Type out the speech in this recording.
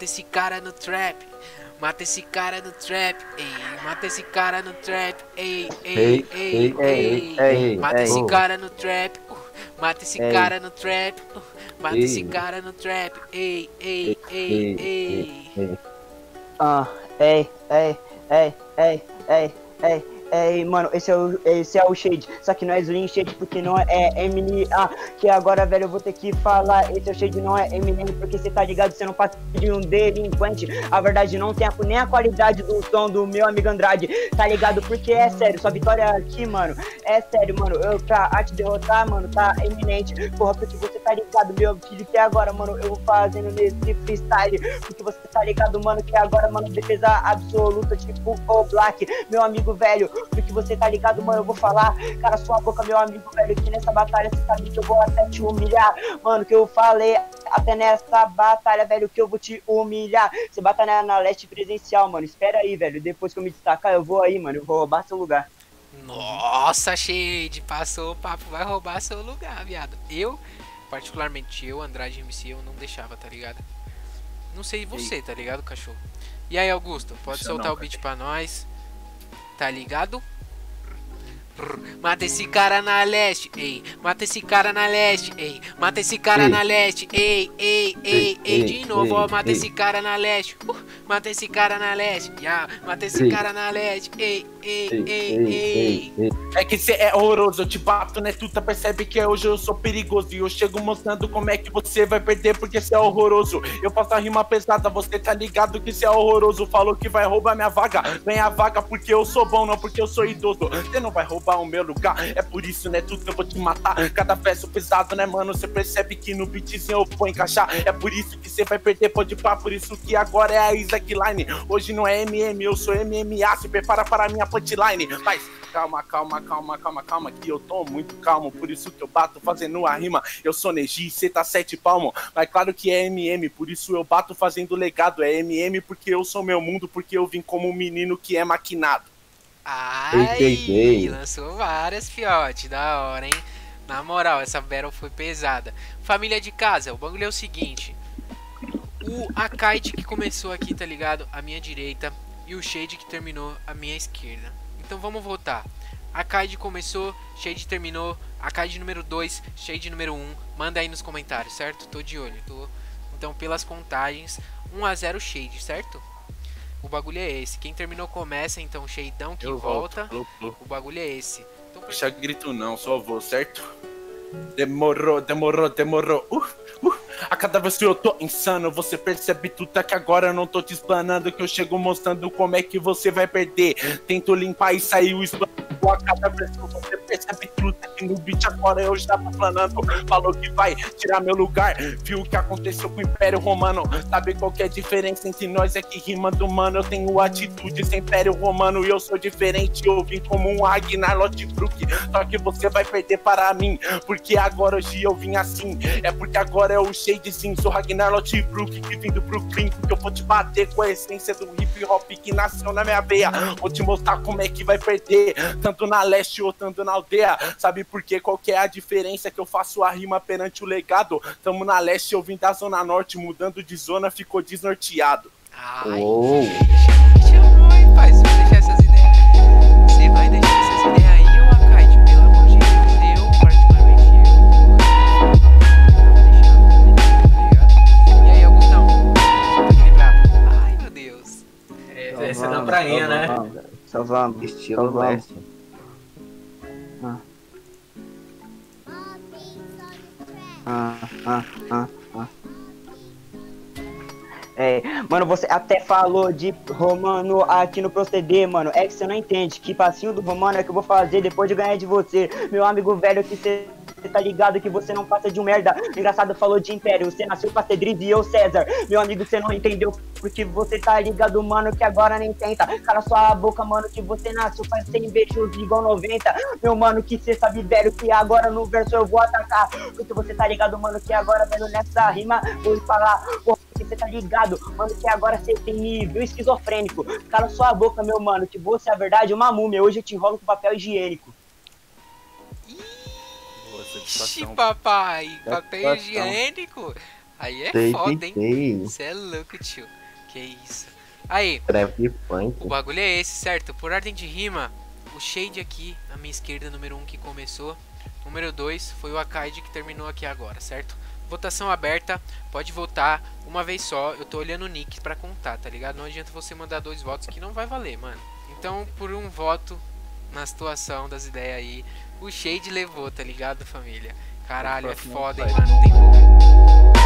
mata esse cara no trap. Mata esse cara no trap, ei, mata esse cara no trap, ei, ei, ei, ei, ei, mata esse cara no trap, mata esse cara no trap, mata esse cara no trap, ei, ei, ei, ei. Ah, ei, ei, ei, ei, ei, ei. É, mano, esse é, o, esse é o Shade. Só que não é Slim Shade porque não é Eminem. Ah, que agora, velho, eu vou ter que falar. Esse é o Shade, não é Eminem. Porque você tá ligado, você não passa de um delinquente. A verdade não tem a, nem a qualidade do som do meu amigo Andrade. Tá ligado? Porque é sério, sua vitória aqui, mano. É sério, mano. Eu pra te derrotar, mano, tá eminente. Porra, porque você tá ligado, meu filho, que agora, mano, eu vou fazendo nesse freestyle. Porque você tá ligado, mano, que agora, mano, defesa absoluta, tipo o Black, meu amigo velho porque você tá ligado, mano, eu vou falar, cara, sua boca, meu amigo, velho, que nessa batalha você sabe que eu vou até te humilhar, mano, que eu falei até nessa batalha, velho, que eu vou te humilhar. Você batalha na leste presencial, mano, espera aí, velho, depois que eu me destacar, eu vou aí, mano, eu vou roubar seu lugar. Nossa, Shade, passou o papo, vai roubar seu lugar, viado. Eu, particularmente eu, Andrade MC, eu não deixava, tá ligado? Não sei você, tá ligado, cachorro? E aí, Augusto, pode Deixa soltar não, o beat pra nós tá ligado? Mata esse cara na leste, ei. Mata esse cara na leste, ei. Mata esse cara ei. na leste, ei, ei, ei, ei. De novo, ó. Mata esse cara na leste. Uh, mata esse cara na leste. Yeah. Mata esse cara na leste, ei, ei, ei, ei. É que cê é horroroso, eu te bato, né? Tu tá percebe que hoje eu sou perigoso. E eu chego mostrando como é que você vai perder porque cê é horroroso. Eu faço a rima pesada, você tá ligado que cê é horroroso. Falou que vai roubar minha vaga. Ganha a vaga porque eu sou bom, não porque eu sou idoso. Você não vai roubar o meu lugar. É por isso, né? Tudo que eu vou te matar. Cada verso pesado, né, mano? Você percebe que no beatzinho eu vou encaixar. É por isso que você vai perder, pode pá. Por isso que agora é a Isaac Line. Hoje não é MM, eu sou MMA. Se prepara para a minha punchline. Mas calma, calma, calma, calma, calma. Que eu tô muito calmo. Por isso que eu bato fazendo a rima. Eu sou Neji, cê tá sete palmo. Mas claro que é MM. Por isso eu bato fazendo legado. É MM porque eu sou meu mundo. Porque eu vim como um menino que é maquinado. Ai, ei, ei, ei. lançou várias, fiote, da hora, hein? Na moral, essa battle foi pesada. Família de casa, o bagulho é o seguinte. O Akaide que começou aqui, tá ligado? À minha direita. E o Shade que terminou à minha esquerda. Então vamos voltar. Akaide começou, Shade terminou. Akaide número 2, Shade número 1. Um. Manda aí nos comentários, certo? Tô de olho. Tô... Então, pelas contagens, 1 a 0 Shade, certo? O bagulho é esse. Quem terminou começa, então Sheidão que Eu volta. Volto, o bagulho é esse. Então, Deixa grito não, só vou, certo? Demorou, demorou, demorou. Uh, uh. A cada vez que eu tô insano, você percebe tudo é que agora eu não tô te explanando. Que eu chego mostrando como é que você vai perder. Tento limpar e sair o explanando. A cada que você percebe tudo aqui no beat agora eu já tô planando. Falou que vai tirar meu lugar. Viu o que aconteceu com o Império Romano. Sabe qual que é a diferença entre nós é que rimando, mano. Eu tenho atitude sem Império Romano e eu sou diferente. Eu vim como um Ragnar Lotbrook. Só que você vai perder para mim. Porque agora hoje eu vim assim. É porque agora é o Shadezinho. Sou Ragnar Lotbrook que vim do Brooklyn. Porque eu vou te bater com a essência do hip hop que nasceu na minha veia. Vou te mostrar como é que vai perder. Tanto na leste ou tanto na aldeia. Sabe por quê? Qual que é a diferença que eu faço a rima perante o legado? Tamo na leste, eu vim da zona norte, mudando de zona, ficou desnorteado. Ai, oh. chamou, hein, pai? Você vai deixar essas ideias. Você vai deixar essas ideias aí, ô Akaide? Pelo amor de Deus, eu, particularmente eu. E aí, Augustão? Ai, meu Deus. É, essa é da prainha, né? Só vamos. Ah, ah, ah. É, mano, você até falou de Romano aqui no proceder, mano. É que você não entende. Que passinho do Romano é que eu vou fazer depois de ganhar de você. Meu amigo velho que você você tá ligado que você não passa de um merda. Engraçado falou de Império, você nasceu pra ser e eu César. Meu amigo, você não entendeu porque você tá ligado, mano, que agora nem tenta. Cara, sua boca, mano, que você nasceu pra ser invejoso igual 90. Meu mano, que você sabe, velho, que agora no verso eu vou atacar. Porque você tá ligado, mano, que agora, velho, nessa rima, vou falar, porque você tá ligado, mano, que agora você tem nível esquizofrênico. Cara, sua boca, meu mano, que você é a verdade, uma múmia. Hoje eu te enrolo com papel higiênico. Ixi, papai, papel higiênico. Aí é Sei foda, hein? Você é louco, tio. Que isso. Aí, o bagulho é esse, certo? Por ordem de rima, o Shade aqui, na minha esquerda, número 1 um, que começou. Número 2 foi o Akaide que terminou aqui agora, certo? Votação aberta, pode votar uma vez só. Eu tô olhando o nick pra contar, tá ligado? Não adianta você mandar dois votos que não vai valer, mano. Então, por um voto na situação das ideias aí, o Shade levou, tá ligado, família? Caralho, é foda, hein, mano. Tem...